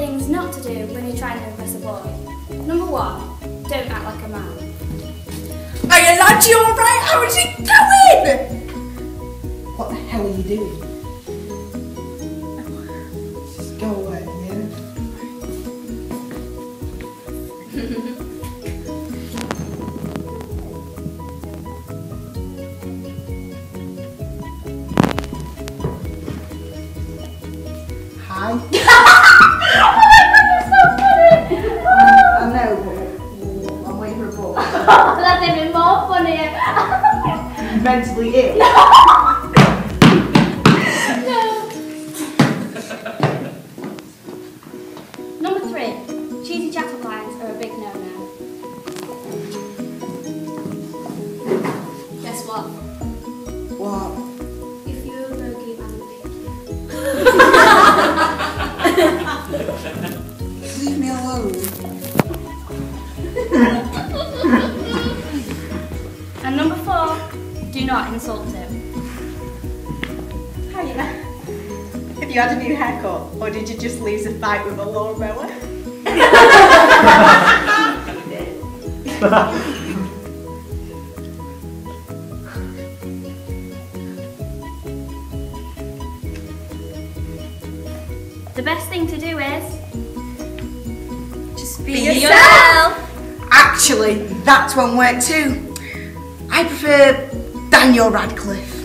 things not to do when you're trying to impress a boy. Number one, don't act like a man. Hey, lads, you alright? How is it going? What the hell are you doing? Just go away, yeah? Hi. Mentally ill. Number three, cheesy chattel lines are a big no-no. Guess what? What? If you're a bogey, I'm a picky. Leave me alone. And number four, do not insult him. Hiya. Have you had a new haircut or did you just lose a fight with a lawnmower? The best thing to do is Just be yourself. Actually, that's one work too. I prefer Daniel Radcliffe.